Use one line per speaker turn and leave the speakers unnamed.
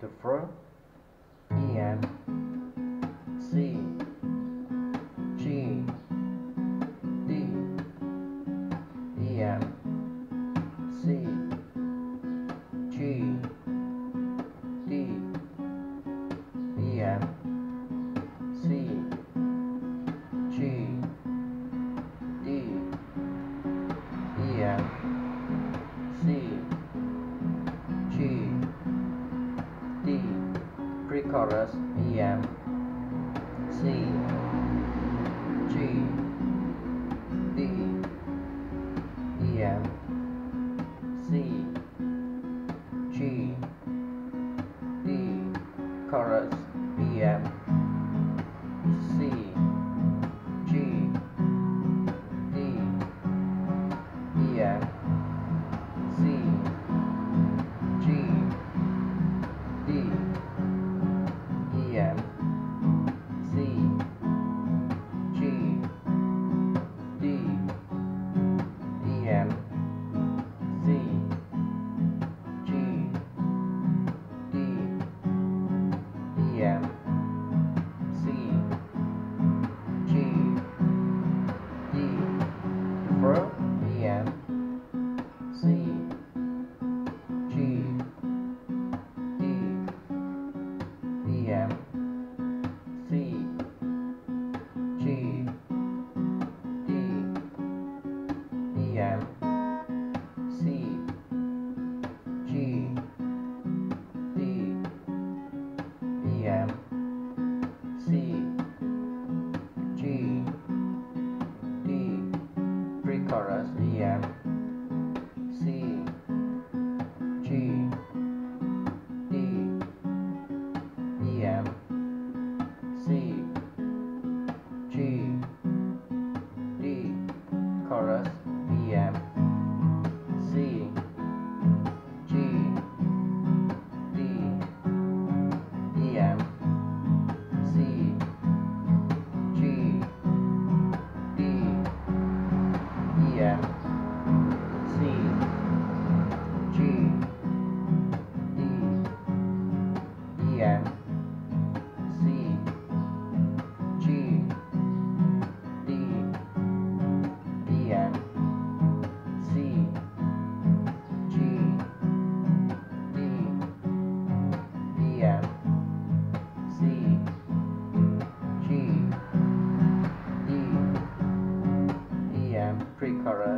the first E pre-chorus E M C G D E M C G D chorus E M and C G D D and C G D D and C G D D and pre-chorus.